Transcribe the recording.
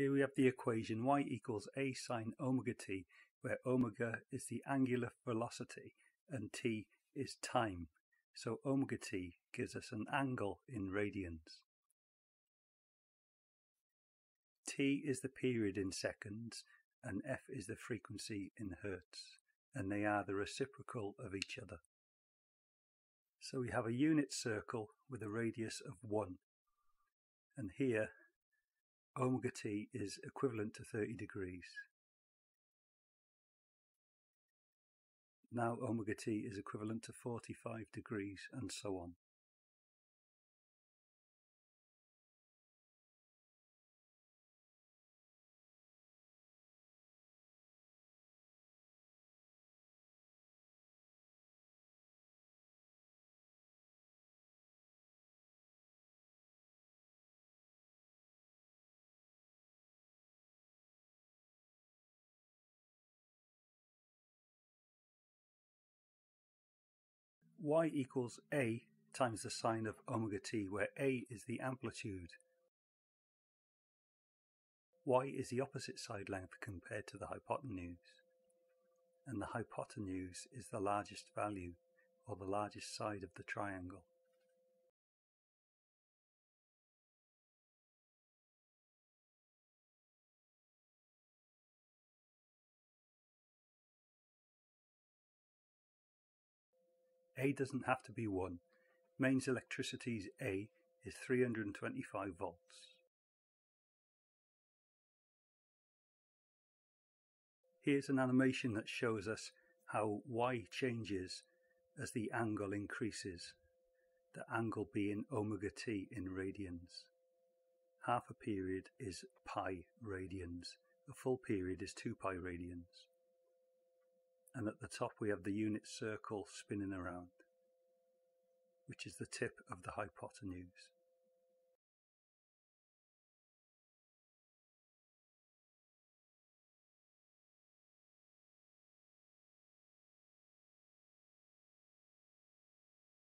Here we have the equation y equals a sine omega t, where omega is the angular velocity and t is time. So omega t gives us an angle in radians. t is the period in seconds and f is the frequency in hertz, and they are the reciprocal of each other. So we have a unit circle with a radius of 1. And here omega t is equivalent to 30 degrees. Now omega t is equivalent to 45 degrees and so on. Y equals a times the sine of omega t, where a is the amplitude. y is the opposite side length compared to the hypotenuse, and the hypotenuse is the largest value, or the largest side of the triangle. A doesn't have to be 1. Mains electricity's A is 325 volts. Here's an animation that shows us how Y changes as the angle increases, the angle being omega t in radians. Half a period is pi radians, a full period is 2 pi radians and at the top we have the unit circle spinning around, which is the tip of the hypotenuse.